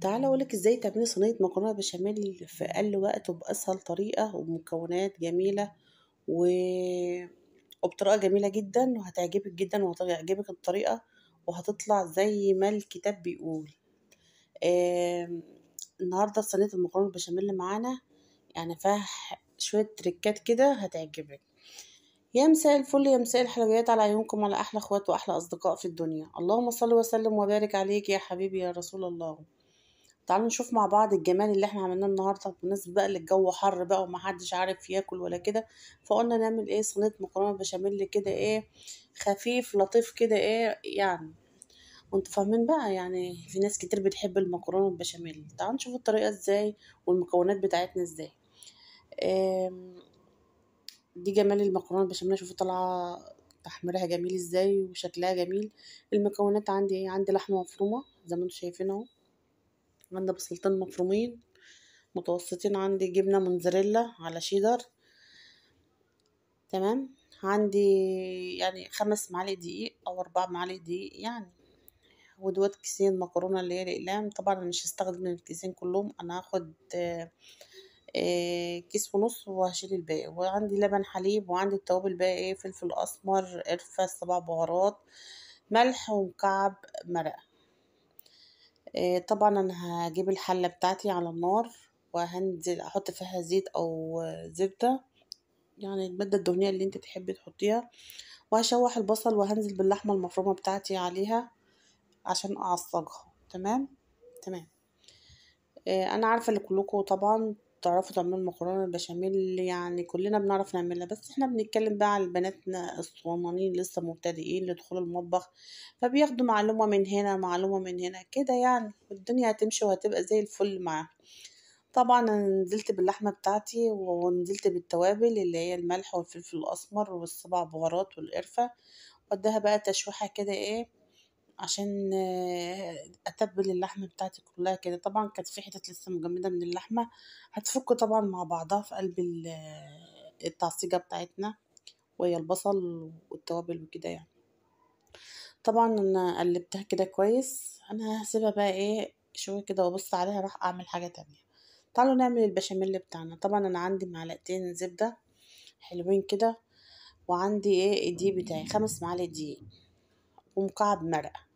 تعالى أقولك إزاي تعملي صينية مكرونة بشاميل في أقل وقت وبأسهل طريقة وبمكونات جميلة و... وبطريقة جميلة جدا وهتعجبك جدا وهتعجبك الطريقة وهتطلع زي ما الكتاب بيقول. آم، النهاردة صينية المكرونة البشاميل اللي معانا يعني فيها شوية تريكات كده هتعجبك. يا مساء الفل يا مساء الحلويات على عيونكم على أحلى أخوات وأحلى أصدقاء في الدنيا. اللهم صل وسلم وبارك عليك يا حبيبي يا رسول الله. تعالوا نشوف مع بعض الجمال اللي إحنا عملناه النهارده بالنسبة بقى للجو حر بقى ومحدش عارف ياكل ولا كده. فقلنا نعمل إيه؟ صينية مكرونة بشاميل كده إيه خفيف لطيف كده إيه يعني. وأنتوا فاهمين بقى يعني في ناس كتير بتحب المكرونة البشاميل تعالوا نشوف الطريقة إزاي والمكونات بتاعتنا إزاي. دي جمال المكرونة البشاميل شوفوا طالعة تحميرها جميل إزاي وشكلها جميل. المكونات عندي إيه؟ عندي لحمة مفرومة زي ما أنتوا شايفين أهو. عندي بصلتين مفرومين متوسطين عندي جبنة موتزاريلا على شيدر. تمام؟ عندي يعني خمس معالق دقيق أو أربع معالق دقيق يعني. ودوت كيسين مكرونة اللي هي الأقلام. طبعا أنا مش هستخدم الكيسين كلهم. أنا هاخد آه، آه، كيس ونص وهشيل الباقي. وعندي لبن حليب وعندي التوابل بقى إيه فلفل أسمر قرفة سبع بهارات ملح ومكعب مرقة طبعا أنا هجيب الحلة بتاعتي على النار وهنزل أحط فيها زيت أو زبدة يعني المادة الدهنية اللي أنت تحبي تحطيها وهشوح البصل وهنزل باللحمة المفرومة بتاعتي عليها عشان أعصجها. تمام؟ تمام. آه، أنا عارفة إن كلكم طبعا تعرفوا تعملوا المكرونة البشاميل يعني كلنا بنعرف نعملها بس إحنا بنتكلم بقى على بناتنا الصغننين لسه مبتدئين لدخول المطبخ فبياخدوا معلومة من هنا معلومة من هنا كده يعني والدنيا هتمشي وهتبقى زي الفل معاهم. طبعا أنا نزلت باللحمة بتاعتي ونزلت بالتوابل اللي هي الملح والفلفل الأسمر والسبع بهارات والقرفة واديها بقى تشويحة كده إيه عشان آه، أتبل اللحمة بتاعتي كلها كده. طبعا كانت في حتت لسه مجمدة من اللحمة. هتفك طبعا مع بعضها في قلب ال- التعصيجة بتاعتنا وهي البصل والتوابل وكده يعني. طبعا أنا قلبتها كده كويس. أنا هسيبها بقى إيه شوية كده وأبص عليها راح أعمل حاجة تانية. تعالوا نعمل البشاميل بتاعنا. طبعا أنا عندي معلقتين زبدة حلوين كده وعندي إيه الدقيق بتاعي. خمس معالق دقيق ومكعب مرقة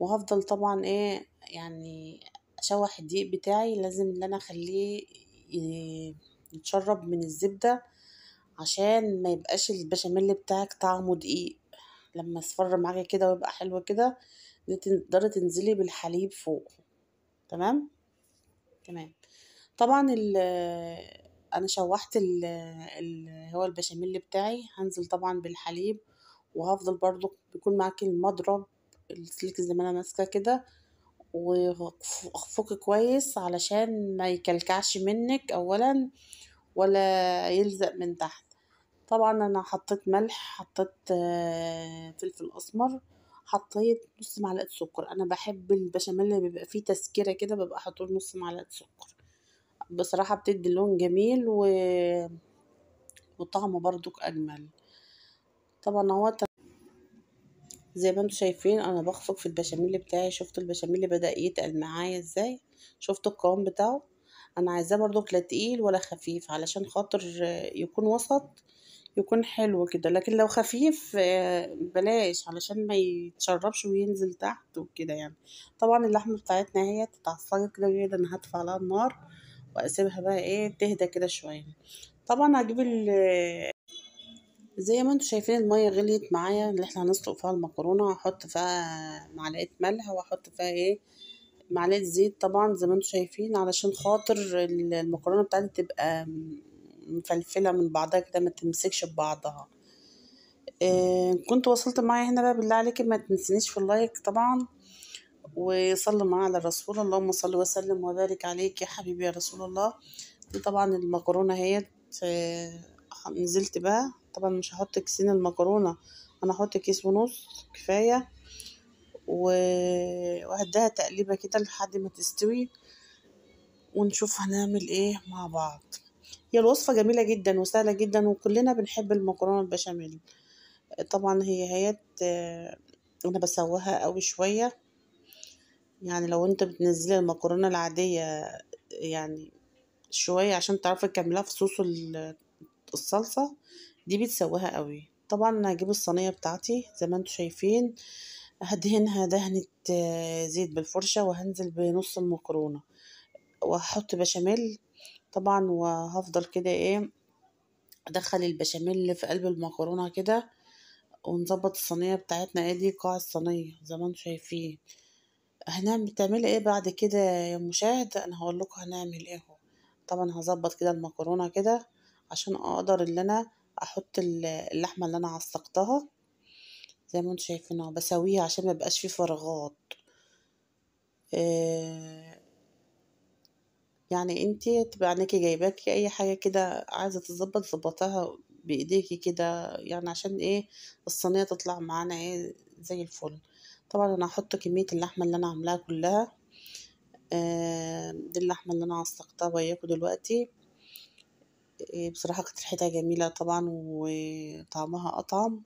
وهفضل طبعا إيه يعني أشوح الدقيق بتاعي لازم إن أنا أخليه يتشرب من الزبدة عشان ما يبقاش البشاميل بتاعك طعمه دقيق. لما يصفر معاكي كده ويبقى حلو كده تقدري تنزلي بالحليب فوق. تمام؟ تمام. طبعا ال أنا شوحت ال هو البشاميل بتاعي هنزل طبعا بالحليب وهفضل برضو بيكون معاكي المضرب السلك زي ما أنا ماسكة كده واخفقي كويس علشان ما يكلكعش منك اولا ولا يلزق من تحت. طبعا أنا حطيت ملح حطيت آه، فلفل أسمر حطيت نص معلقة سكر. أنا بحب البشاميل اللي بيبقى فيه تسكيره كده ببقى له نص معلقة سكر. بصراحة بتدي لون جميل و... وطعمه برضو أجمل. طبعا هو زي ما أنتوا شايفين أنا بخفق في البشاميل بتاعي. شفتوا البشاميل بدأ يتقل معايا إزاي؟ شفتوا القوام بتاعه؟ أنا عايزاه برضو لا تقيل ولا خفيف علشان خاطر يكون وسط يكون حلو كده. لكن لو خفيف آه، بلاش علشان ما يتشربش وينزل تحت وكده يعني. طبعا اللحمة بتاعتنا هي تتعصج كده جدا أنا هطفي عليها النار وأسيبها بقى إيه تهدى كده شوية. طبعا هجيب زي ما أنتوا شايفين المية غليت معايا اللي إحنا هنسلق فيها المكرونة هحط فيها معلقة ملح واحط فيها إيه معلقة زيت طبعا زي ما أنتوا شايفين علشان خاطر ال- المكرونة بتاعتي تبقى م- مفلفلة من بعضها كده ما تمسكش ببعضها. إيه كنت وصلت معايا هنا بقى بالله عليك ما تنسينيش في ال like طبعا وصلوا معايا على الرسول اللهم صل وسلم وبارك عليك يا حبيبي يا رسول الله. دي طبعا المكرونة هي نزلت بقى. طبعا مش هحط كيسين المكرونة أنا هحط كيس ونص كفاية. وهديها تقليبة كده لحد ما تستوي ونشوف هنعمل إيه مع بعض هي الوصفة جميلة جدا وسهلة جدا وكلنا بنحب المكرونة البشاميل طبعا هي هيت أنا بسويها قوي شوية يعني لو أنت بتنزلي المكرونة العادية يعني شوية عشان تعرفي تكمليها في صوص ال- الصلصة دي بتسويها قوي. طبعا هجيب الصينية بتاعتي زي ما أنتوا شايفين. هدهنها دهنة آه، زيت بالفرشة وهنزل بنص المكرونة. وهحط بشاميل طبعا وهفضل كده إيه ادخل البشاميل في قلب المكرونة كده ونظبط الصينية بتاعتنا. إيه دي؟ قاع الصينية زي ما أنتوا شايفين. هنعمل تعملي إيه بعد كده يا مشاهد؟ أنا هقول لكم هنعمل إيه طبعا هظبط كده المكرونة كده عشان أقدر ان أنا أحط ال- اللحمة اللي أنا عصقتها زي ما أنتوا شايفين أهو بسويها عشان ما يبقاش فيه فراغات. إيه يعني انتي تبقى عينيكي جايباكي أي حاجة كده عايزة تظبط ظبطها بإيديكي كده يعني عشان إيه الصينية تطلع معانا إيه زي الفل. طبعا أنا هحط كمية اللحمة اللي أنا عاملاها كلها. آه دي اللحمة اللي أنا عصقتها وياكم دلوقتي. بصراحة كانت ريحتها جميلة طبعا وطعمها أطعم.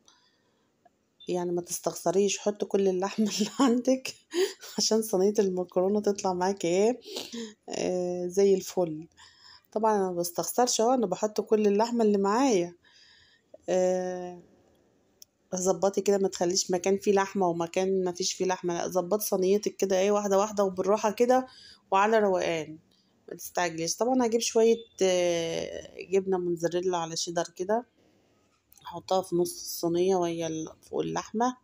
يعني ما تستخسريش حط كل اللحمة اللي عندك عشان صينية المكرونة تطلع معاكي إيه آه زي الفل. طبعا أنا ما بستخسرش اهو أنا بحط كل اللحمة اللي معايا. آه ظبطي كده ما تخليش مكان فيه لحمة ومكان ما فيش فيه لحمة لا ظبطي صينيتك كده إيه واحدة واحدة وبالراحة كده وعلى روقان. تستعجليش طبعا هجيب شوية آه، جبنة موتزاريلا على شيدر كده أحطها في نص الصينية وهي فوق اللحمة.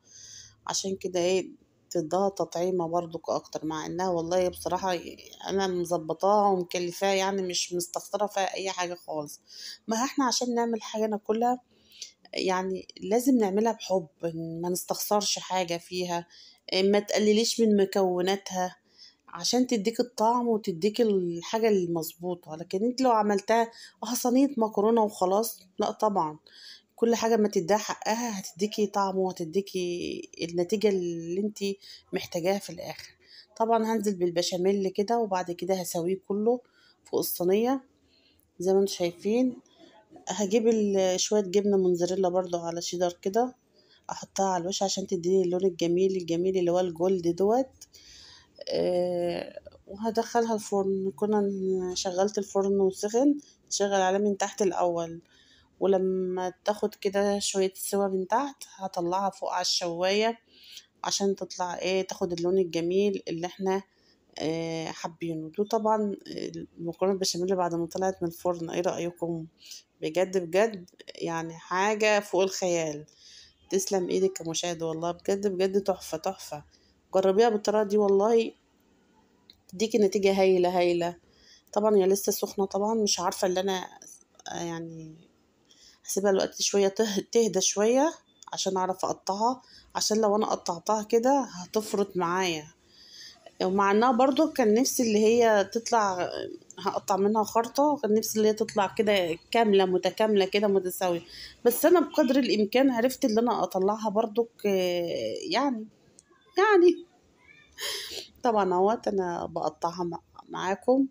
عشان كده إيه تديها تطعيمة برضو أكتر. مع إنها والله بصراحة أنا مظبطاها ومكلفاها يعني مش مستخسرة فيها أي حاجة خالص. ما إحنا عشان نعمل حاجة ناكلها يعني لازم نعملها بحب ما نستخسرش حاجة فيها ما تقلليش من مكوناتها. عشان تديك الطعم وتديك الحاجة المظبوطة لكن أنت لو عملتها آه صينية مكرونة وخلاص لأ طبعا. كل حاجة ما تديها حقها هتديكي طعم وهتديكي النتيجة اللي أنت محتاجاها في الآخر. طبعا هنزل بالبشاميل كده وبعد كده هسويه كله فوق الصينية زي ما أنتم شايفين. هجيب شوية جبنة موتزاريلا برضو على شيدر كده أحطها على الوش عشان تديني اللون الجميل الجميل اللي هو الجولد دوت. وهدخلها الفرن. كنا شغلت الفرن وسخن تشغل عليه من تحت الأول. ولما تاخد كده شوية سوا من تحت هطلعها فوق على الشواية عشان تطلع إيه تاخد اللون الجميل اللي إحنا آه، حابينه. دول طبعا المكرونة البشاميل بعد ما طلعت من الفرن. إيه رأيكم؟ بجد بجد يعني حاجة فوق الخيال. تسلم إيدك يا مشاهد والله بجد بجد تحفة تحفة. جربيها بالطريقة دي والله تديكي نتيجة هايلة هايلة. طبعا هي لسه سخنة طبعا مش عارفة اللي أنا آه، يعني هسيبها الوقت شوية ته- تهدى شوية عشان أعرف أقطعها. عشان لو أنا قطعتها كده هتفرط معايا. ومع إنها برضو كان نفسي اللي هي تطلع هقطع منها خرطة كان نفسي اللي هي تطلع كده كاملة متكاملة كده متساوية. بس أنا بقدر الإمكان عرفت اللي أنا أطلعها برضو يعني يعني. طبعا أهوت أنا بقطعها مع- معاكم.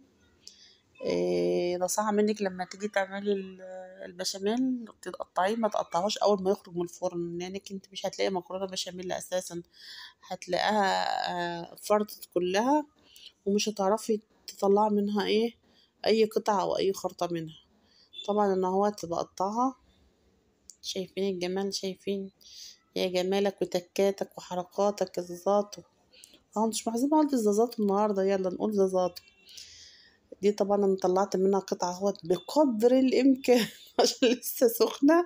إيه نصيحة منك لما تيجي تعملي ال- البشاميل تقطعيه ما تقطعوش أول ما يخرج من الفرن لأنك أنت مش هتلاقي مكرونة بشاميل أساسا. هتلاقيها آه، فرطت كلها ومش هتعرفي تطلعي منها إيه أي قطعة أو أي خرطة منها. طبعا أنا أهوت بقطعها. شايفين الجمال شايفين يا جمالك وتكاتك وحركاتك الزازات آه مش محزمة قلت الزازات النهاردة يلا نقول زازات دي طبعا أنا طلعت منها قطعة أهوت بقدر الإمكان عشان لسه سخنة.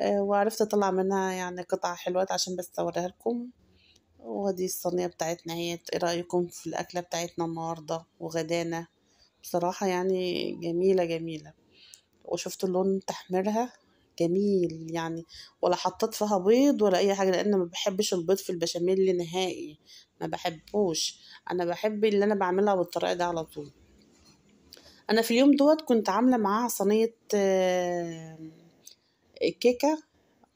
آه، وعرفت أطلع منها يعني قطعة حلوات عشان بس أوريها لكم. ودي الصينية بتاعتنا هي. إيه رأيكم في الأكلة بتاعتنا النهاردة؟ وغدانا. بصراحة يعني جميلة جميلة. وشفتوا اللون تحميرها؟ جميل يعني ولا حطيت فيها بيض ولا أي حاجة لأن ما بحبش البيض في البشاميل نهائي ما بحبوش. أنا بحب اللي أنا بعملها بالطريقة دي على طول. أنا في اليوم دوت كنت عاملة معاها صينية كيكة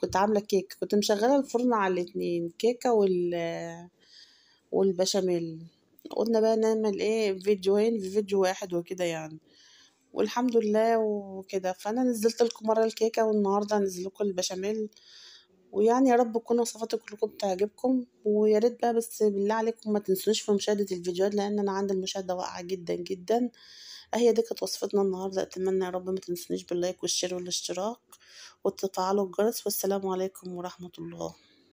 كنت عاملة كيك كنت مشغلة الفرن على الاتنين كيكة وال والبشاميل. قلنا بقى نعمل إيه فيديوهين في فيديو واحد وكده يعني. والحمد لله وكده. فأنا نزلت لكم مرة الكيكة والنهاردة هنزل لكم البشاميل. ويعني يا رب تكون وصفاتي كلكم تعجبكم ويا ريت بقى بس بالله عليكم ما تنسونيش في مشاهدة الفيديوهات لأن أنا عندي المشاهدة واقعة جدا جدا. أهي دي كانت وصفتنا النهاردة. أتمنى يا رب ما تنسونيش باللايك والشير والاشتراك وتفعلوا الجرس والسلام عليكم ورحمة الله.